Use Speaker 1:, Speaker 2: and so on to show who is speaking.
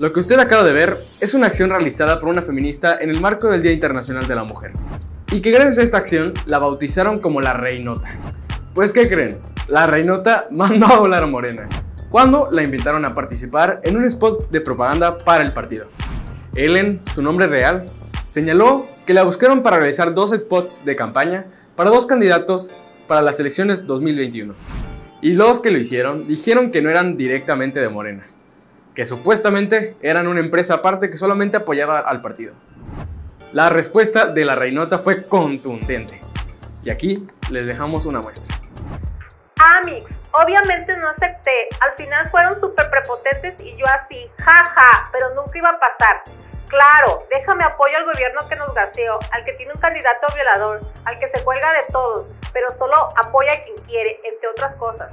Speaker 1: Lo que usted acaba de ver es una acción realizada por una feminista en el marco del Día Internacional de la Mujer. Y que gracias a esta acción la bautizaron como la Reinota. Pues ¿qué creen? La Reinota mandó a volar a Morena, cuando la invitaron a participar en un spot de propaganda para el partido. Ellen, su nombre real, señaló que la buscaron para realizar dos spots de campaña para dos candidatos para las elecciones 2021. Y los que lo hicieron dijeron que no eran directamente de Morena, que supuestamente eran una empresa aparte que solamente apoyaba al partido. La respuesta de la reinota fue contundente. Y aquí les dejamos una muestra.
Speaker 2: Obviamente no acepté. Al final fueron súper prepotentes y yo así, jaja, pero nunca iba a pasar. Claro, déjame apoyo al gobierno que nos gaseó, al que tiene un candidato violador, al que se cuelga de todos, pero solo apoya a quien quiere, entre otras cosas.